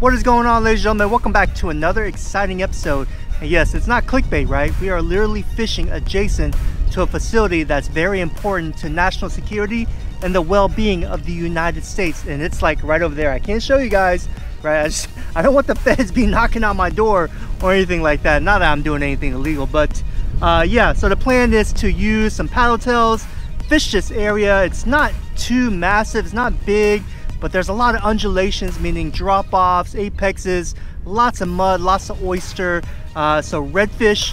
What is going on ladies and gentlemen? Welcome back to another exciting episode. And yes, it's not clickbait, right? We are literally fishing adjacent to a facility that's very important to national security and the well-being of the United States. And it's like right over there. I can't show you guys, right? I, just, I don't want the feds be knocking on my door or anything like that. Not that I'm doing anything illegal, but uh, yeah. So the plan is to use some paddle tails, fish this area. It's not too massive, it's not big but there's a lot of undulations, meaning drop-offs, apexes, lots of mud, lots of oyster. Uh, so redfish,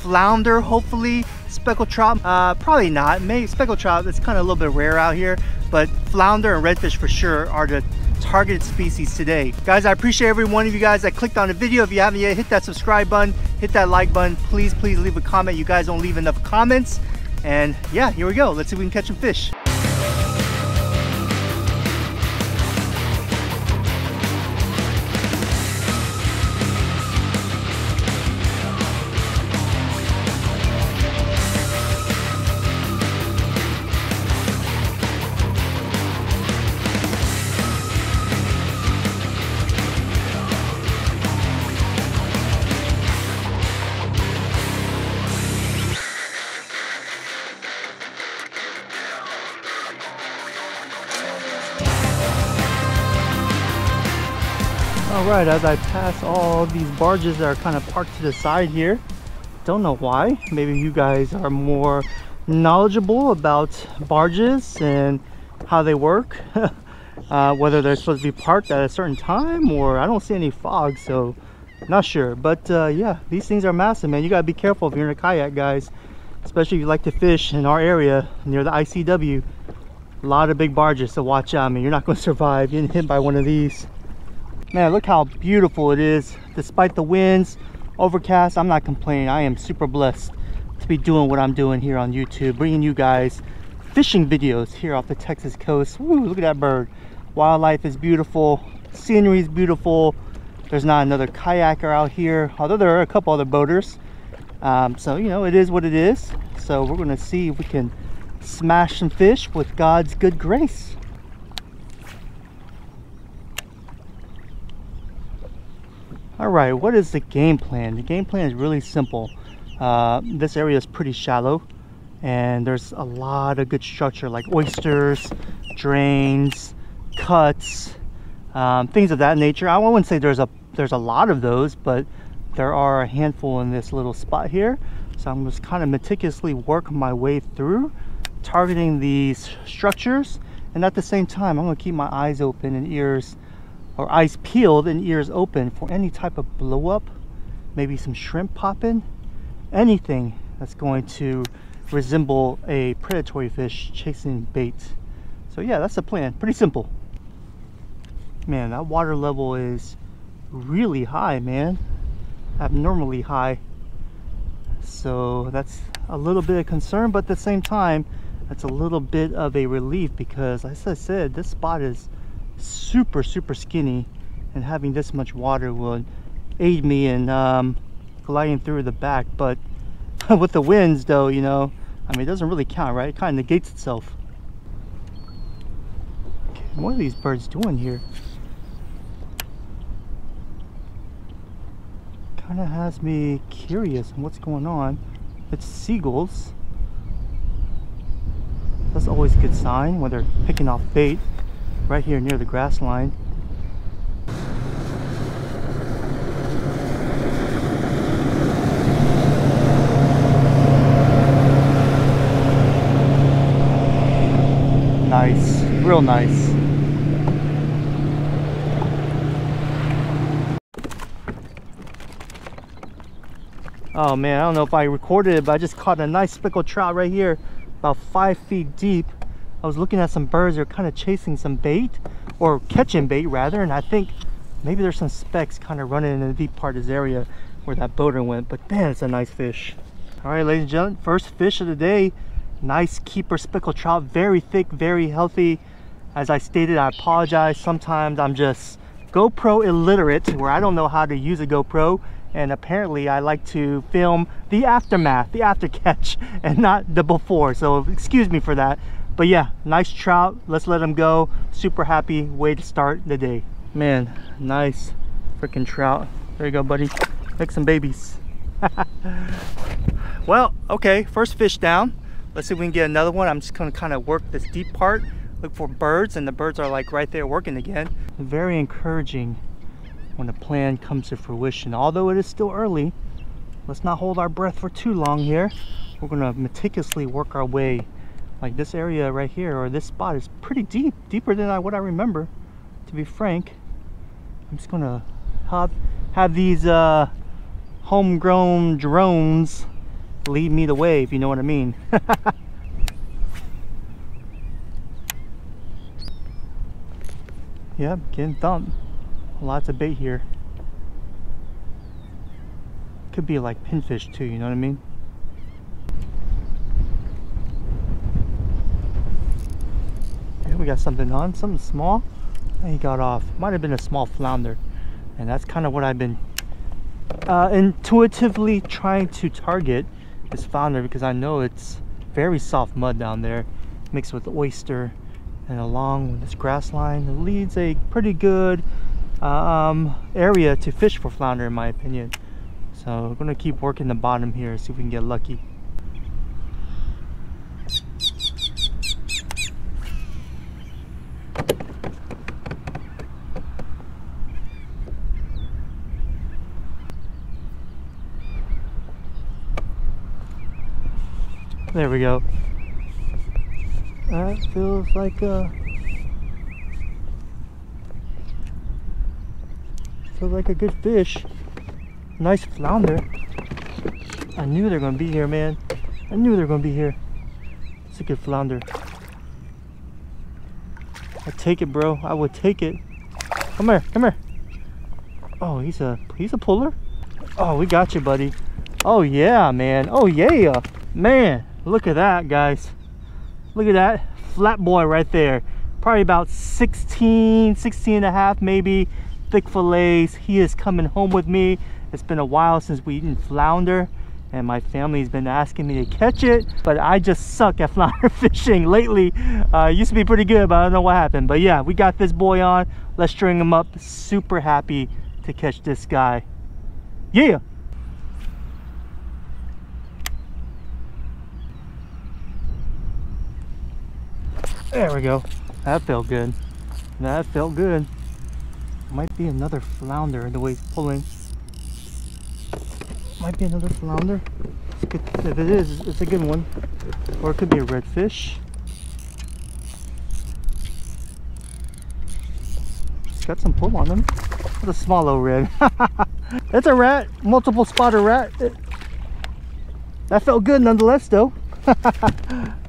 flounder, hopefully, speckled trout, uh, probably not. Maybe speckled trout, it's kind of a little bit rare out here, but flounder and redfish for sure are the targeted species today. Guys, I appreciate every one of you guys that clicked on the video. If you haven't yet, hit that subscribe button, hit that like button. Please, please leave a comment. You guys don't leave enough comments. And yeah, here we go. Let's see if we can catch some fish. All right as i pass all these barges that are kind of parked to the side here don't know why. Maybe you guys are more knowledgeable about barges and how they work uh, whether they're supposed to be parked at a certain time or i don't see any fog so not sure. But uh, yeah these things are massive man. You gotta be careful if you're in a kayak guys especially if you like to fish in our area near the icw a lot of big barges so watch out man. you're not going to survive getting hit by one of these man look how beautiful it is. Despite the winds overcast i'm not complaining. I am super blessed to be doing what i'm doing here on youtube bringing you guys fishing videos here off the texas coast. Woo, look at that bird. Wildlife is beautiful. Scenery is beautiful. There's not another kayaker out here although there are a couple other boaters. Um, so you know it is what it is. So we're gonna see if we can smash some fish with god's good grace all right what is the game plan? The game plan is really simple. Uh, this area is pretty shallow and there's a lot of good structure like oysters drains cuts um, things of that nature. I wouldn't say there's a there's a lot of those but there are a handful in this little spot here. So i'm just kind of meticulously work my way through targeting these structures. And at the same time i'm going to keep my eyes open and ears or eyes peeled and ears open for any type of blow up maybe some shrimp popping anything that's going to resemble a predatory fish chasing bait. So yeah that's the plan. Pretty simple. Man that water level is really high man. Abnormally high. So that's a little bit of concern but at the same time that's a little bit of a relief because as I said this spot is super super skinny and having this much water will aid me in um, gliding through the back but with the winds though you know I mean it doesn't really count right? It kind of negates itself. Okay, what are these birds doing here? Kind of has me curious what's going on. It's seagulls. That's always a good sign when they're picking off bait right here near the grass line. Nice, real nice. Oh man, I don't know if I recorded it, but I just caught a nice speckled trout right here, about five feet deep. I was looking at some birds that are kind of chasing some bait or catching bait rather and I think maybe there's some specks kind of running in the deep part of this area where that boater went but man it's a nice fish. All right ladies and gentlemen first fish of the day nice keeper speckled trout very thick very healthy. As I stated I apologize sometimes I'm just GoPro illiterate where I don't know how to use a GoPro and apparently I like to film the aftermath the after catch and not the before so excuse me for that but yeah nice trout let's let them go super happy way to start the day man nice Freaking trout. There you go, buddy. Make some babies. well, okay, first fish down. Let's see if we can get another one. I'm just gonna kind of work this deep part, look for birds, and the birds are like right there working again. Very encouraging when a plan comes to fruition. Although it is still early, let's not hold our breath for too long here. We're gonna meticulously work our way. Like this area right here, or this spot is pretty deep, deeper than I, what I remember, to be frank. I'm just gonna have, have these uh, homegrown drones lead me the way, if you know what I mean. yep, getting thumped. Lots of bait here. Could be like pinfish too, you know what I mean? Yeah, got something on, something small. He got off. Might have been a small flounder. And that's kind of what I've been uh, intuitively trying to target this flounder because I know it's very soft mud down there mixed with oyster and along with this grass line leads a pretty good um, area to fish for flounder in my opinion so we're gonna keep working the bottom here see if we can get lucky There we go. That feels like a feels like a good fish. Nice flounder. I knew they're gonna be here, man. I knew they're gonna be here. It's a good flounder. I take it, bro. I would take it. Come here, come here. Oh, he's a he's a puller. Oh, we got you, buddy. Oh yeah, man. Oh yeah, man. Look at that, guys. Look at that flat boy right there. Probably about 16, 16 and a half maybe. Thick fillets. He is coming home with me. It's been a while since we eaten flounder and my family's been asking me to catch it but I just suck at flounder fishing lately uh, used to be pretty good but I don't know what happened but yeah we got this boy on let's string him up super happy to catch this guy yeah There we go. That felt good. That felt good. Might be another flounder in the way he's pulling. Might be another flounder. If it is, it's a good one. Or it could be a redfish. Got some pull on him. It's a small little red. it's a rat. Multiple spotter rat. That felt good nonetheless though.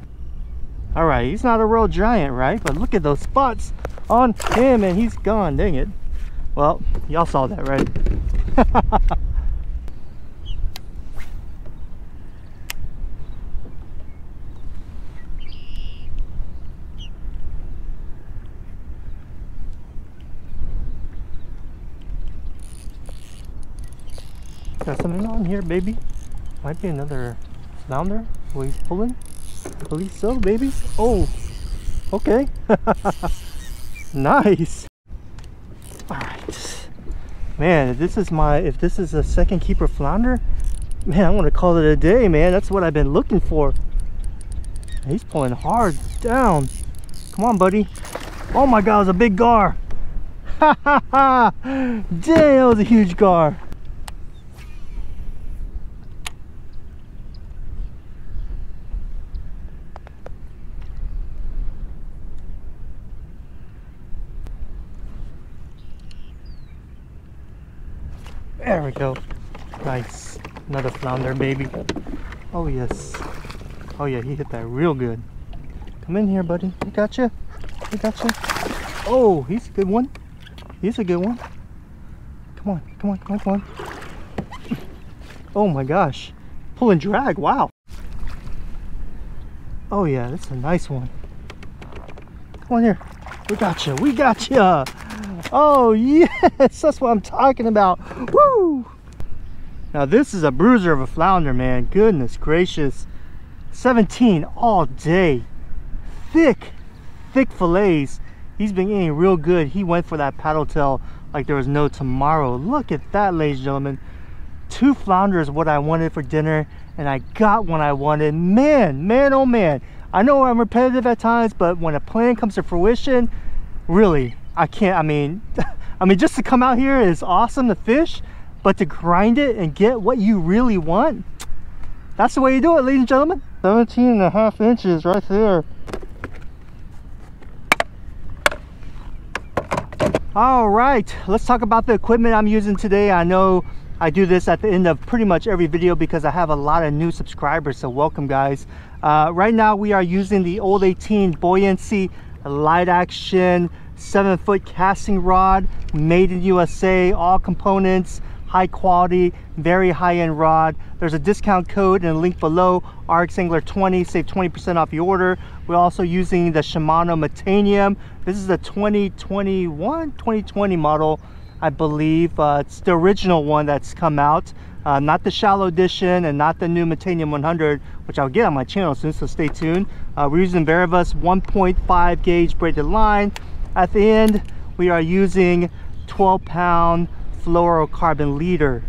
All right, he's not a real giant, right? But look at those spots on him and he's gone, dang it. Well, y'all saw that, right? Got something on here, baby. Might be another flounder. Who he's pulling. Believe so, baby. Oh, okay. nice. All right. Man, if this is my, if this is a second keeper flounder, man, I want to call it a day, man. That's what I've been looking for. He's pulling hard down. Come on, buddy. Oh my God, it was a big gar. Ha ha ha. Damn, that was a huge gar. There we go. Nice. Another flounder, baby. Oh, yes. Oh, yeah, he hit that real good. Come in here, buddy. We got you. We got you. Oh, he's a good one. He's a good one. Come on, come on, come on, come on. Oh my gosh. Pull and drag, wow. Oh yeah, that's a nice one. Come on here. We got you, we got you. Oh yes, that's what I'm talking about. Woo! Now this is a bruiser of a flounder, man. Goodness gracious. 17 all day. Thick, thick fillets. He's been eating real good. He went for that paddle tail like there was no tomorrow. Look at that, ladies and gentlemen. Two flounder is what I wanted for dinner, and I got what I wanted. Man, man, oh man. I know I'm repetitive at times, but when a plan comes to fruition, really, I can't, I mean, I mean, just to come out here is awesome to fish, but to grind it and get what you really want, that's the way you do it, ladies and gentlemen. 17 and a half inches right there. All right, let's talk about the equipment I'm using today. I know I do this at the end of pretty much every video because I have a lot of new subscribers, so welcome guys. Uh, right now we are using the Old 18 Buoyancy Light Action 7 foot casting rod, made in USA, all components, high quality, very high-end rod. There's a discount code and a link below, RX Angler 20, save 20% off your order. We're also using the Shimano Metanium. This is the 2021, 2020 model I believe. Uh, it's the original one that's come out, uh, not the shallow edition and not the new Metanium 100, which I'll get on my channel soon, so stay tuned. Uh, we're using Varivas 1.5 gauge braided line. At the end, we are using 12 pound fluorocarbon leader.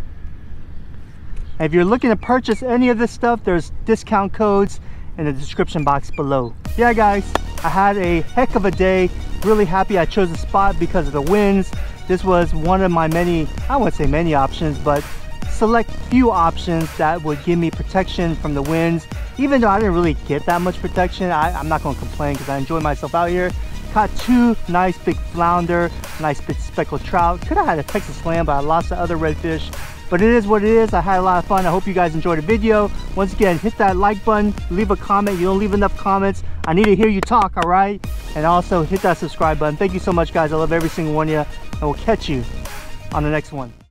if you're looking to purchase any of this stuff, there's discount codes in the description box below. Yeah guys, I had a heck of a day. Really happy I chose the spot because of the winds this was one of my many, I wouldn't say many options, but select few options that would give me protection from the winds. Even though I didn't really get that much protection, I, am not gonna complain because I enjoy myself out here. Caught two nice big flounder, nice big speckled trout. Could have had a Texas slam, but I lost the other redfish. But it is what it is. I had a lot of fun. I hope you guys enjoyed the video. Once again, hit that like button, leave a comment. You don't leave enough comments. I need to hear you talk, all right? And also hit that subscribe button. Thank you so much, guys. I love every single one of you. And we'll catch you on the next one.